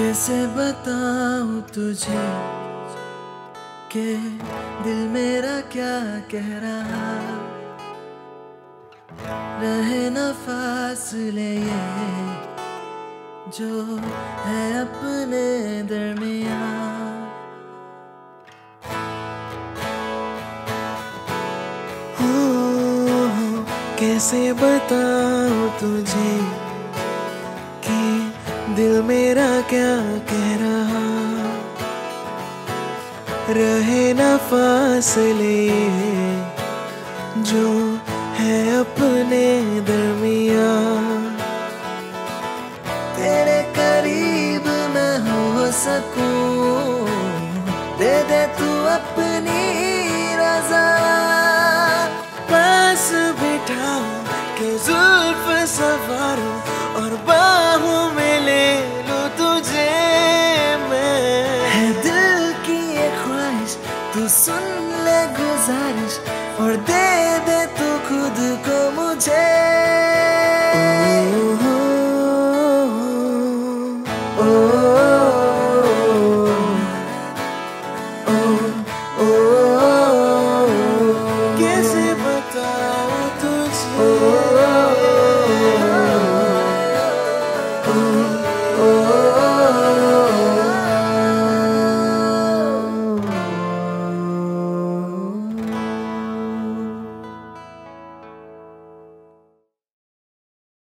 कैसे बताऊँ तुझे? के दिल मेरा क्या कह रहा? रहे न फासले ये जो है अपने दरमिया कैसे बताऊँ तुझे? दिल मेरा क्या कह रहा? रहे न फासले जो है अपने दरमिया तेरे करीब न हो सकूँ। दे दे तू अपनी रजा। पास बिठाओ के जुल्फ सवारो और दे दे तू खुद को मुझे कैसे बताऊँ तुझे